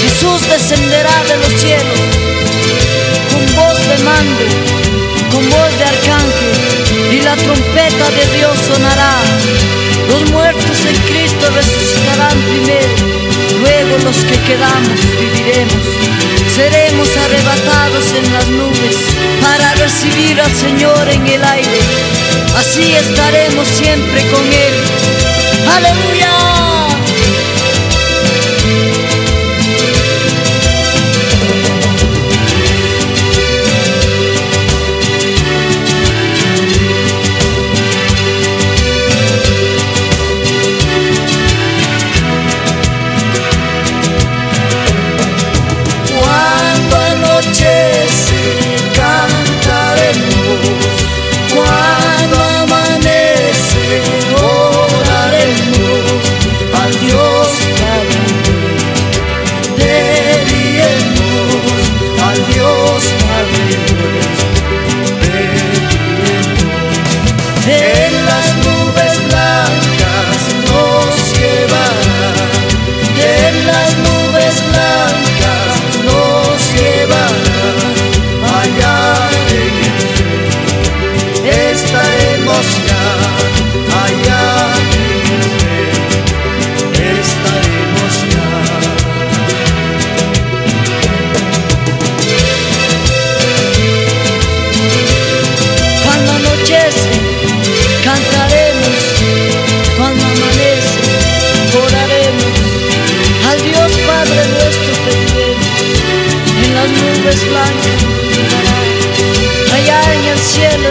Jesús descenderá de los cielos con voz de mando, con voz de arcángel y la trompeta de Dios sonará. Los muertos en Cristo resucitarán los que quedamos viviremos. Seremos arrebatados en las nubes para recibir al Señor en el aire. Así estaremos siempre con Él. Aleluya.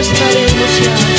estaremos ya.